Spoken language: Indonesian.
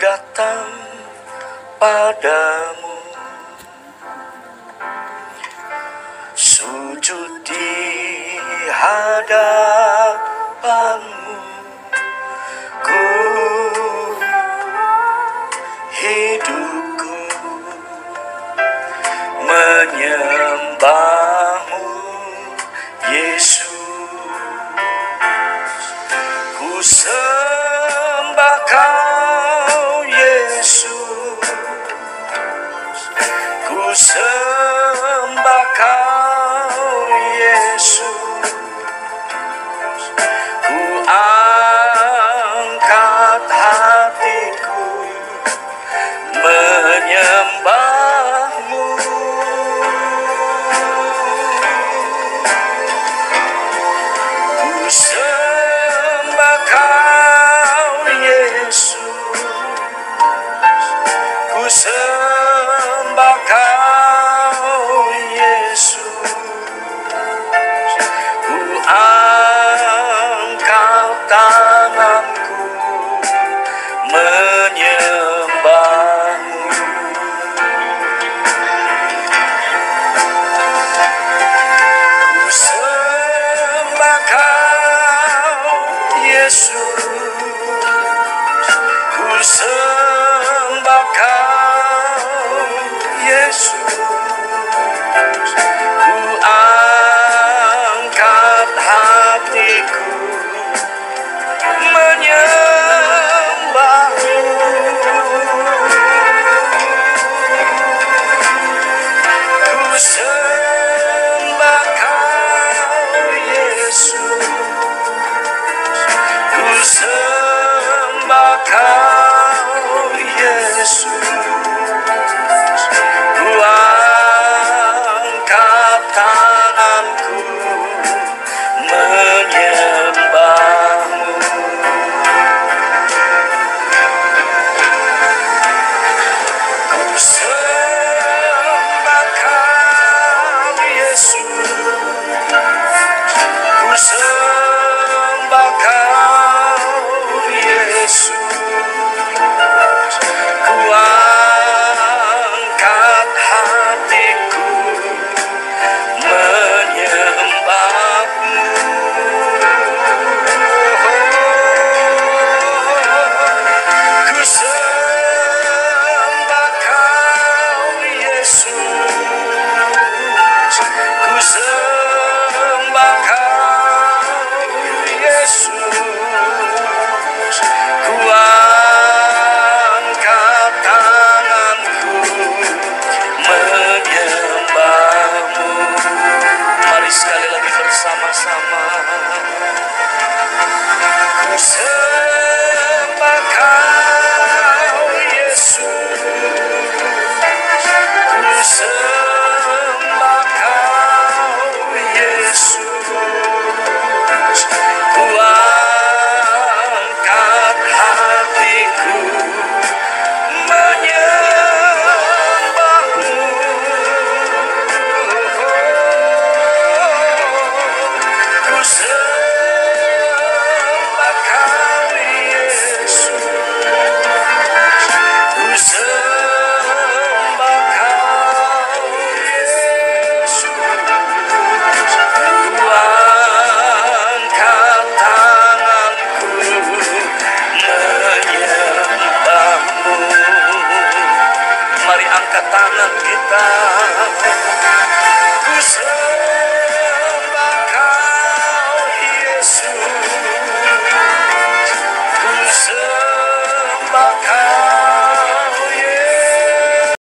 datang padamu. Sujud di hadapan 怎么考验？Mari angkat tangan kita. Ku sembah kau Yesus.